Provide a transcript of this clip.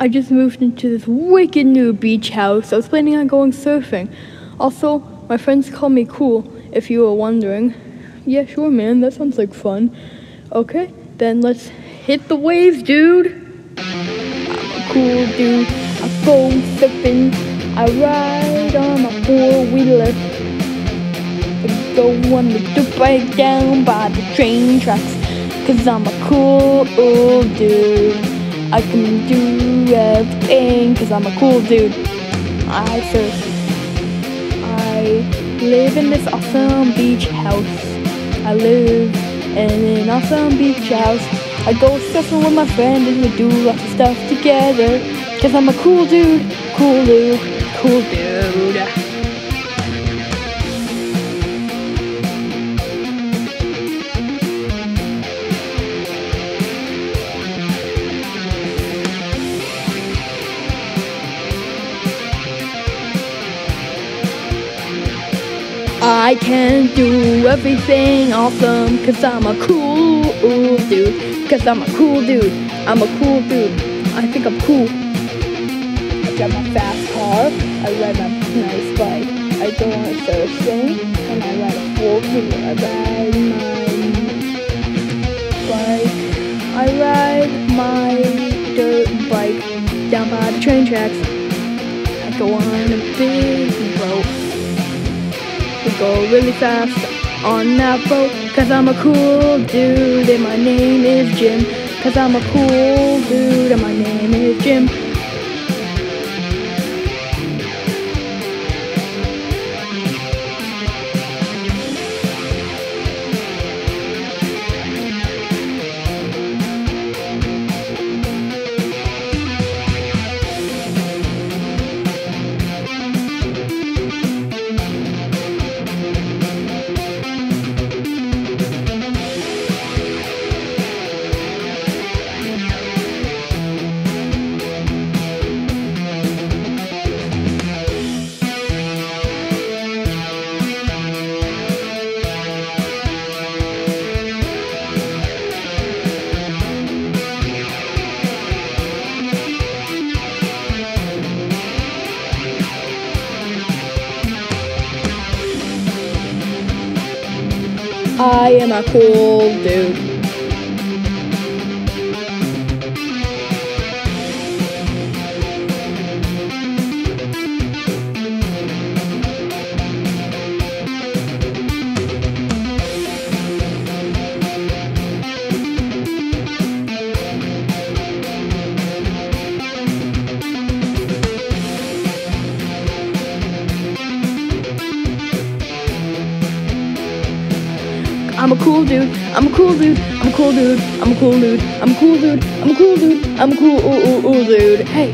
I just moved into this wicked new beach house. I was planning on going surfing. Also, my friends call me cool, if you were wondering. Yeah, sure, man, that sounds like fun. Okay, then let's hit the waves, dude. I'm a cool dude. I go surfing. I ride on a four wheeler. I go on the dirt bike down by the train tracks. Cause I'm a cool old dude. I can do everything cause I'm a cool dude. I surf. I live in this awesome beach house. I live in an awesome beach house. I go surfing with my friend and we do lots of stuff together. Cause I'm a cool dude, cool dude, cool dude. I can do everything awesome cause I'm a cool dude. Cause I'm a cool dude. I'm a cool dude. I think I'm cool. I got my fast car. I ride my nice bike. I go on a surfing and I ride a wheeler. I ride my bike. I ride my dirt bike down by the train tracks. I go on a big really fast on that boat. Cause I'm a cool dude and my name is Jim. Cause I'm a cool dude and my name is Jim I am a cool dude. I'm a cool dude. I'm a cool dude. I'm a cool dude. I'm a cool dude. I'm a cool dude. I'm a cool dude. I'm a cool dude. Hey,